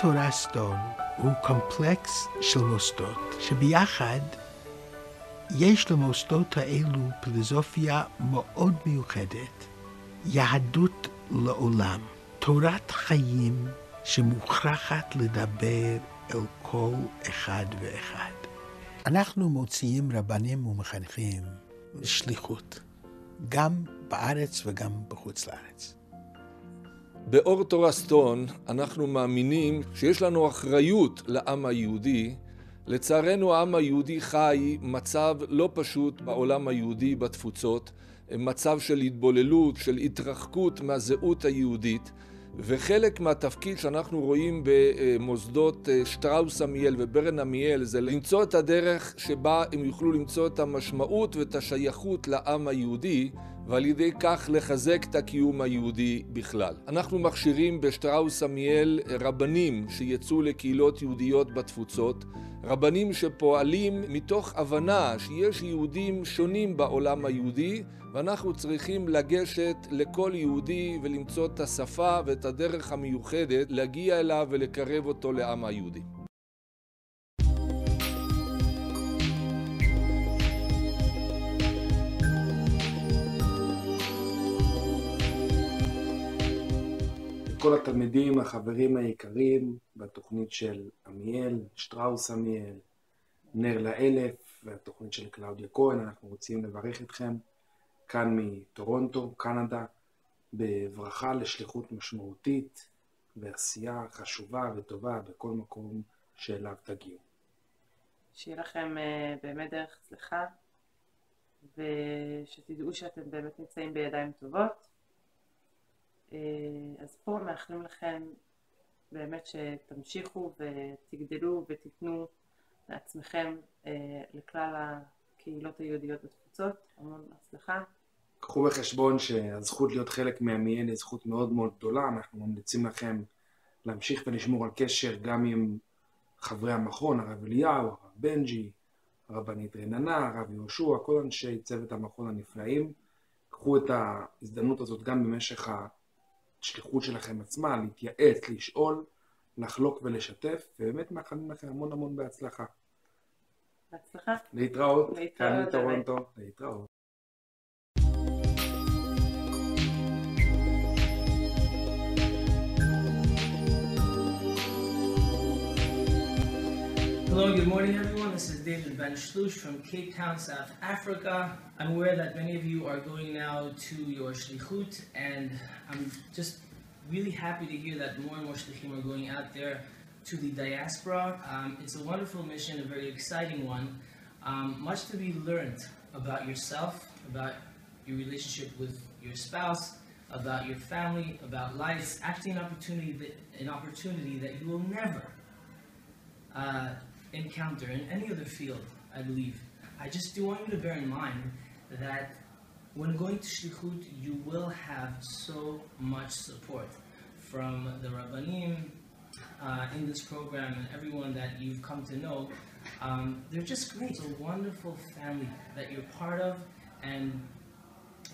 תורה סטון הוא קומפלקס של מוסדות, שביחד יש למוסדות האלו פילוסופיה מאוד מיוחדת, יהדות לעולם, תורת חיים שמוכרחת לדבר אל כל אחד ואחד. אנחנו מוציאים רבנים ומחנכים לשליחות, גם בארץ וגם בחוץ לארץ. באור תורה סטון אנחנו מאמינים שיש לנו אחריות לעם היהודי. לצערנו העם היהודי חי מצב לא פשוט בעולם היהודי בתפוצות, מצב של התבוללות, של התרחקות מהזהות היהודית. וחלק מהתפקיד שאנחנו רואים במוסדות אה, שטראוס עמיאל וברן עמיאל זה למצוא את הדרך שבה הם יוכלו למצוא את המשמעות ואת השייכות לעם היהודי ועל ידי כך לחזק את הקיום היהודי בכלל. אנחנו מכשירים בשטראוס עמיאל רבנים שיצאו לקהילות יהודיות בתפוצות, רבנים שפועלים מתוך הבנה שיש יהודים שונים בעולם היהודי ואנחנו צריכים לגשת לכל יהודי ולמצוא את השפה ואת הדרך המיוחדת להגיע אליו ולקרב אותו לעם היהודי. כל התלמידים, החברים היקרים בתוכנית של עמיאל, שטראוס עמיאל, נר לאלף והתוכנית של קלאודיה כהן, אנחנו רוצים לברך אתכם כאן מטורונטו, קנדה, בברכה לשליחות משמעותית ועשייה חשובה וטובה בכל מקום שאליו תגיעו. שיהיה לכם uh, באמת דרך צלחה, ושתדעו שאתם באמת נמצאים בידיים טובות. Uh, אז פה מאחלים לכם באמת שתמשיכו ותגדלו ותיתנו לעצמכם uh, לכלל הקהילות היהודיות בתפוצות. המון הצלחה. קחו בחשבון שהזכות להיות חלק מעמיאל היא זכות מאוד מאוד גדולה, אנחנו ממליצים לכם להמשיך ולשמור על קשר גם עם חברי המכון, הרב אליהו, הרב בנג'י, הרבנית רננה, הרב יהושע, כל אנשי צוות המכון הנפלאים. קחו את ההזדמנות הזאת גם במשך השליחות שלכם עצמה, להתייעץ, לשאול, לחלוק ולשתף, ובאמת מאחלים לכם המון המון בהצלחה. בהצלחה. להתראות. להתראות. מטורונטו. להתראות. Hello, good morning everyone. This is David Ben Shlush from Cape Town, South Africa. I'm aware that many of you are going now to your shlichut, and I'm just really happy to hear that more and more shlichim are going out there to the diaspora. Um, it's a wonderful mission, a very exciting one. Um, much to be learned about yourself, about your relationship with your spouse, about your family, about life. It's actually an opportunity that, an opportunity that you will never uh, encounter in any other field, I believe. I just do want you to bear in mind that when going to Shlichut, you will have so much support from the Rabbanim uh, in this program and everyone that you've come to know. Um, they're just great. It's a wonderful family that you're part of, and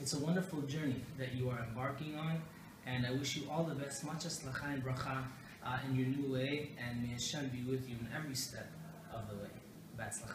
it's a wonderful journey that you are embarking on. And I wish you all the best, much as and bracha uh, in your new way, and may Hashem be with you in every step of the way. Betzlach.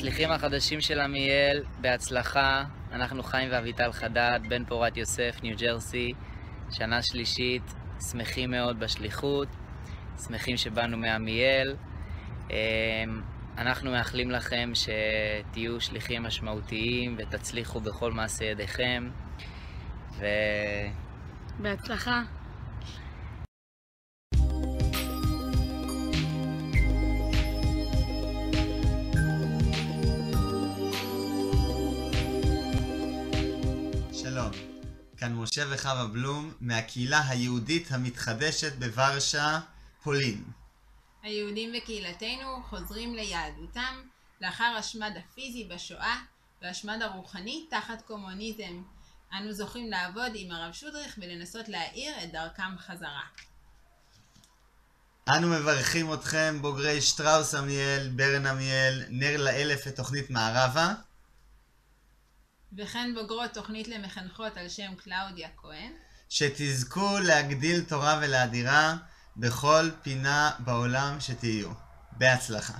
לשליחים החדשים של עמיאל, בהצלחה. אנחנו חיים ואביטל חדד, בן פורת יוסף, ניו ג'רסי, שנה שלישית, שמחים מאוד בשליחות, שמחים שבאנו מעמיאל. אמ, אנחנו מאחלים לכם שתהיו שליחים משמעותיים ותצליחו בכל מעשה ידיכם. ו... בהצלחה. כאן משה וחווה בלום מהקהילה היהודית המתחדשת בוורשה, פולין. היהודים בקהילתנו חוזרים ליהדותם לאחר השמד הפיזי בשואה והשמד הרוחני תחת קומוניזם. אנו זוכים לעבוד עם הרב שודריך ולנסות להאיר את דרכם חזרה. אנו מברכים אתכם, בוגרי שטראוס עמיאל, ברן עמיאל, נר לאלף ותוכנית מערבה. וכן בוגרות תוכנית למחנכות על שם קלאודיה כהן. שתזכו להגדיל תורה ולהדירה בכל פינה בעולם שתהיו. בהצלחה.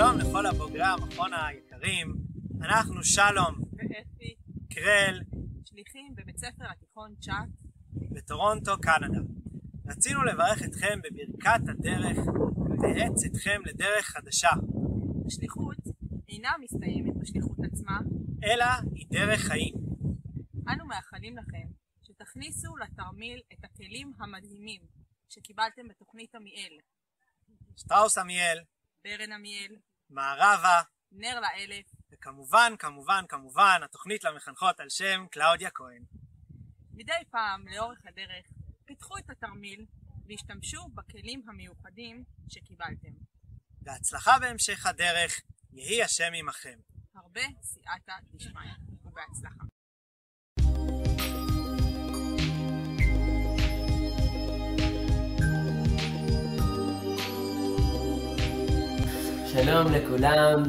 שלום לכל הבוגרי המכון היקרים, אנחנו שלום, ואפי, קרל, שליחים בבית ספר התיכון צ'אט, בטורונטו, קנדה. רצינו לברך אתכם בברכת הדרך ולייעץ אתכם לדרך חדשה, השליחות אינה מסתיימת בשליחות עצמה, אלא היא דרך חיים. אנו מאחלים לכם שתכניסו לתרמיל את הכלים המדהימים שקיבלתם בתוכנית עמיאל, שטראוס עמיאל, ברן עמיאל, מערבה, נר לאלף, וכמובן, כמובן, כמובן, התוכנית למחנכות על שם קלאודיה כהן. מדי פעם לאורך הדרך פיתחו את התרמיל והשתמשו בכלים המיוחדים שקיבלתם. בהצלחה בהמשך הדרך, יהי השם עמכם. הרבה סייעתא דשמיא, ובהצלחה. שלום לכולם,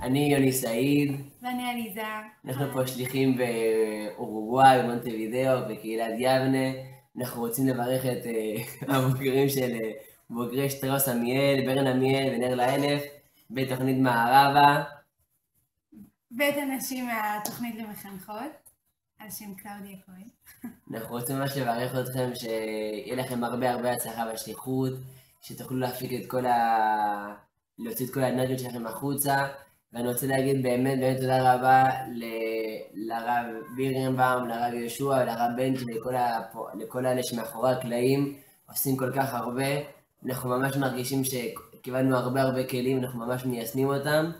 אני יוני סעיד, ואני עליזה. אנחנו פה שליחים באורוגוואי, במונטווידאו, בקהילת יבנה. אנחנו רוצים לברך את אה, הבוגרים של אה, בוגרי שטראוס עמיאל, ברן עמיאל ונר לאלף, בתוכנית מערבה. ואת אנשים מהתוכנית למחנכות, על שם קלאודיה כהן. אנחנו רוצים ממש לברך אתכם, שיהיה לכם הרבה הרבה הצלחה בשליחות, שתוכלו להפיק את כל ה... להוציא את כל האנרגיות שלכם החוצה. ואני רוצה להגיד באמת באמת תודה רבה ל- לרב בירנבאום, לרב יהושע ולרב בנצ'י ולכל הפ- לכל האלה שמאחורי הקלעים עושים כל כך הרבה. אנחנו ממש מרגישים שקיבלנו הרבה הרבה כלים, אנחנו ממש מיישמים אותם,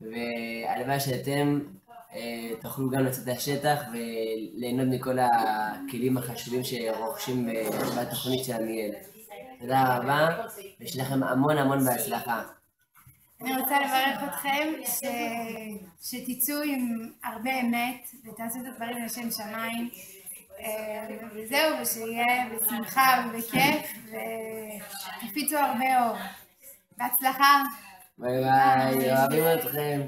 והלוואי שאתם אה, תוכלו גם לצאת לשטח וליהנות מכל הכלים החשובים שרוכשים ב- בתוכנית של עמיאל. תודה רבה, ושיהיה לכם המון המון בהצלחה. אני רוצה לברך אתכם ש... שתצאו עם הרבה אמת ותעשו את הדברים לשם שמיים. אה, וזהו, ושיהיה בשמחה ובכיף ותפיצו הרבה אור. בהצלחה. ביי ביי, אוהבים אתכם.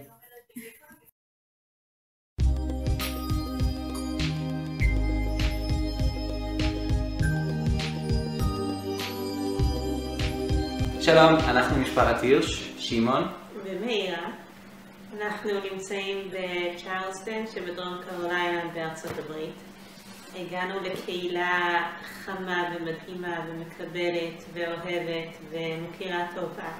שלום, אנחנו משפחת הירש, שמעון. ומאירה. אנחנו נמצאים בצ'רלסטון שבדרום קרוליינה בארצות הברית. הגענו לקהילה חמה ומדהימה ומקבלת ואוהבת ומכירה טובה.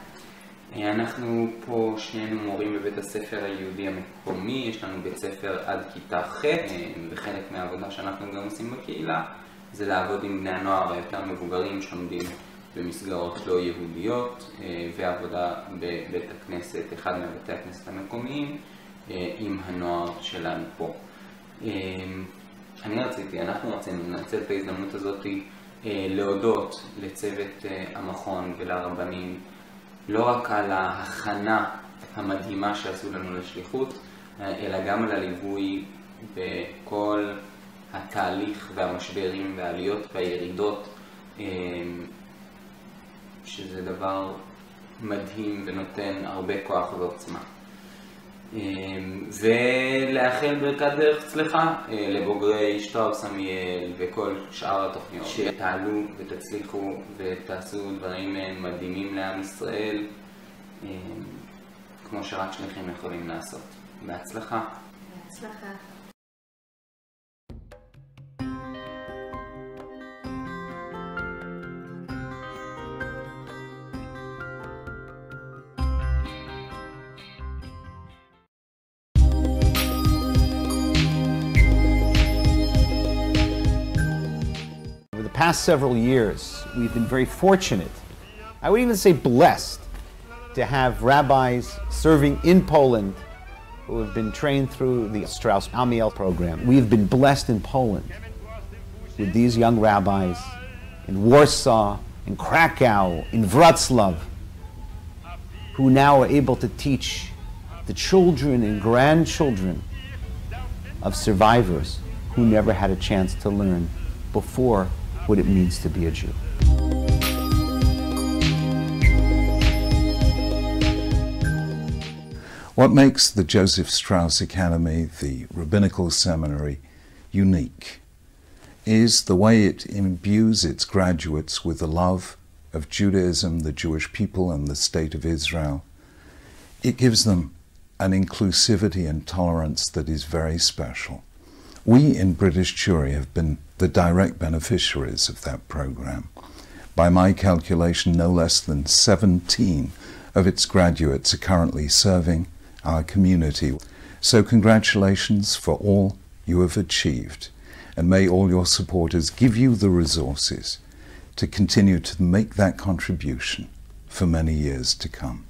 אנחנו פה שנינו מורים בבית הספר היהודי המקומי, יש לנו בית ספר עד כיתה ח', וחלק מהעבודה שאנחנו גם עושים בקהילה זה לעבוד עם בני הנוער היותר מבוגרים שלומדים במסגרות לא יהודיות ועבודה בבית הכנסת, אחד מבתי הכנסת המקומיים עם הנוער שלנו פה. אני רציתי, אנחנו רצינו לנצל את ההזדמנות הזאת להודות לצוות המכון ולרבנים לא רק על ההכנה המדהימה שעשו לנו לשליחות, אלא גם על הליווי בכל התהליך והמשברים והעליות והירידות, שזה דבר מדהים ונותן הרבה כוח ועוצמה. ולאחל ברכת דרך צלחה לבוגרי שטראוס עמיאל וכל שאר התוכניות שתעלו ותצליחו ותעשו דברים מדהימים לעם ישראל כמו שרק שליחים יכולים לעשות. בהצלחה. בהצלחה. Past several years, we've been very fortunate, I would even say blessed, to have rabbis serving in Poland who have been trained through the Strauss Amiel program. We've been blessed in Poland with these young rabbis in Warsaw, in Krakow, in Wrocław, who now are able to teach the children and grandchildren of survivors who never had a chance to learn before what it means to be a Jew. What makes the Joseph Strauss Academy, the rabbinical seminary, unique is the way it imbues its graduates with the love of Judaism, the Jewish people, and the state of Israel. It gives them an inclusivity and tolerance that is very special. We in British Jury have been the direct beneficiaries of that program. By my calculation, no less than 17 of its graduates are currently serving our community. So, congratulations for all you have achieved, and may all your supporters give you the resources to continue to make that contribution for many years to come.